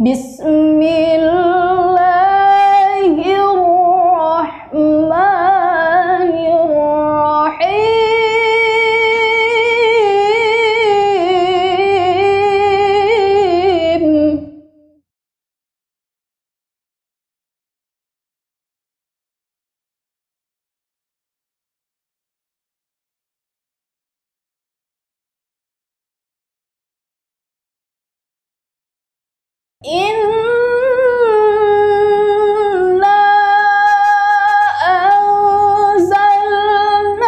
Bismillah. إنا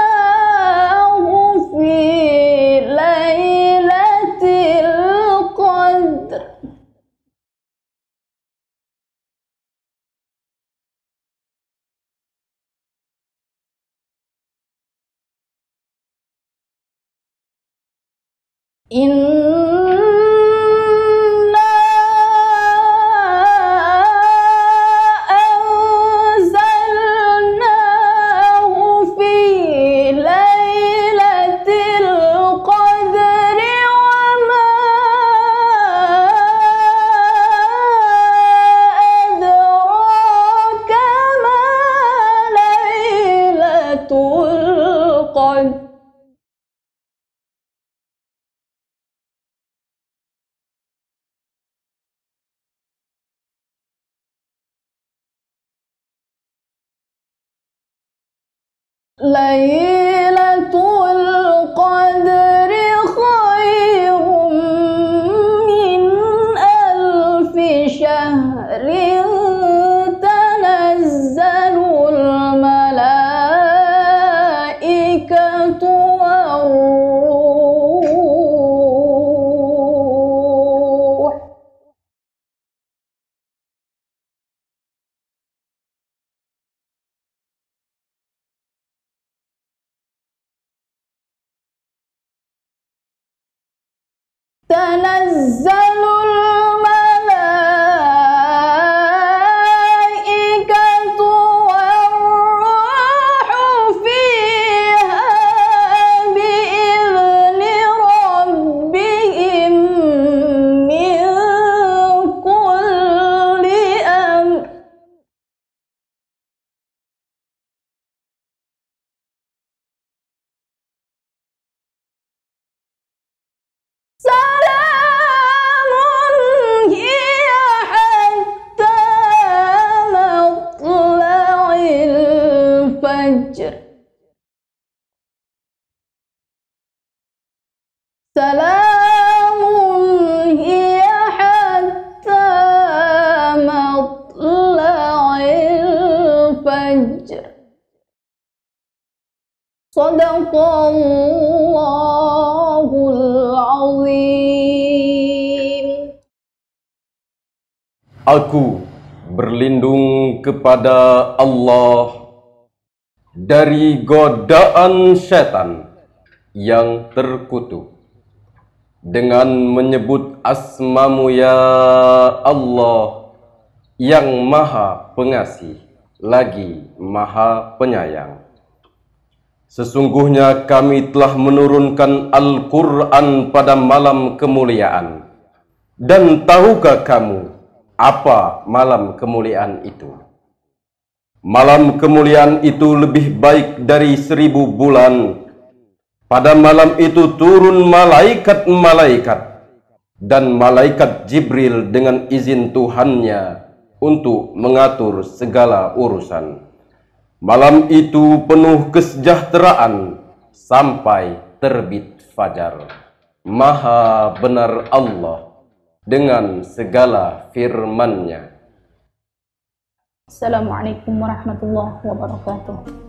أنزلناه في ليلة القدر إنا ليلة القدر خير من ألف شهر تنزل الملائكة تنزل سلام هي حتى مطلع الفجر صدق الله العظيم Aku berlindung kepada Allah dari godaan setan yang terkutuk dengan menyebut asmamu ya Allah yang maha pengasih lagi maha penyayang. Sesungguhnya kami telah menurunkan Al-Quran pada malam kemuliaan. Dan tahukah kamu apa malam kemuliaan itu? Malam kemuliaan itu lebih baik dari seribu bulan. Pada malam itu turun malaikat-malaikat dan malaikat Jibril dengan izin Tuhannya untuk mengatur segala urusan. Malam itu penuh kesejahteraan sampai terbit fajar. Maha benar Allah dengan segala firman-Nya. Assalamualaikum warahmatullahi wabarakatuh.